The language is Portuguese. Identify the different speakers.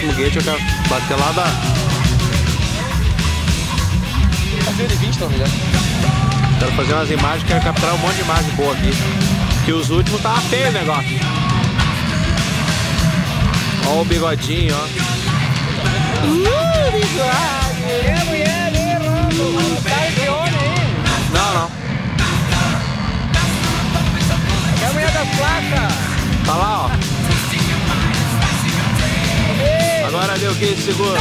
Speaker 1: foguete, eu quero bater lá da.
Speaker 2: De 20, não me
Speaker 1: Quero fazer umas imagens, quero capturar um monte de imagem boa aqui. Que os últimos tava feio o negócio. Ó o bigodinho, ó.
Speaker 2: Tá de aí.
Speaker 1: Não, não.
Speaker 2: É a mulher da placa.
Speaker 1: alguém segura.